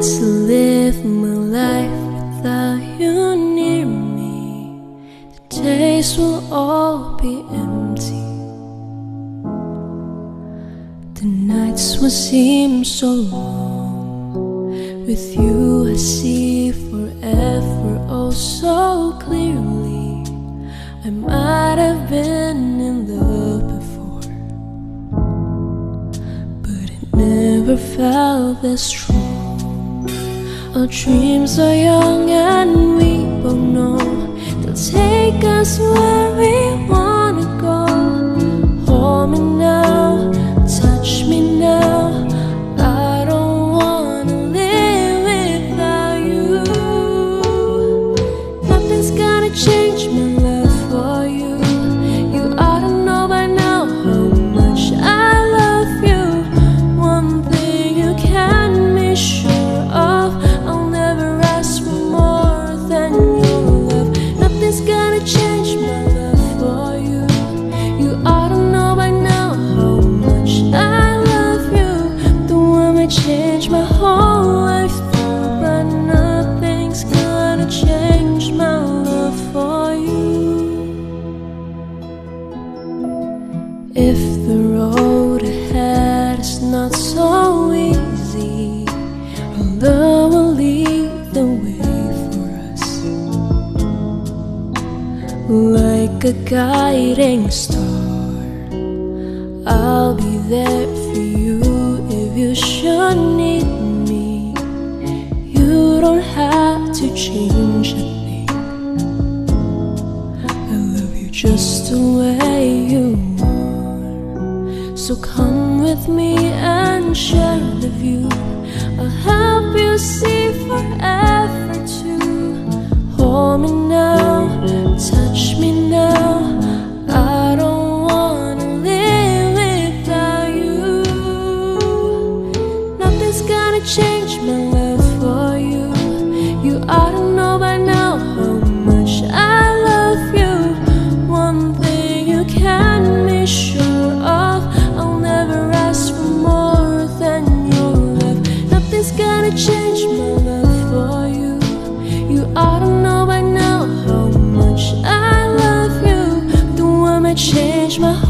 to live my life without you near me, the days will all be empty. The nights will seem so long. With you, I see forever oh so clearly. I might have been in love before, but it never felt this strong. Our dreams are young and we both know they'll take us where we wanna the road ahead is not so easy, love will lead the way for us like a guiding star. I'll be there for you if you should need me. You don't have to change a thing. I love you just the way you are. So come with me and share the view. I'll help you see forever too. Hold me now, touch me now. I don't wanna live without you. Nothing's gonna change my love my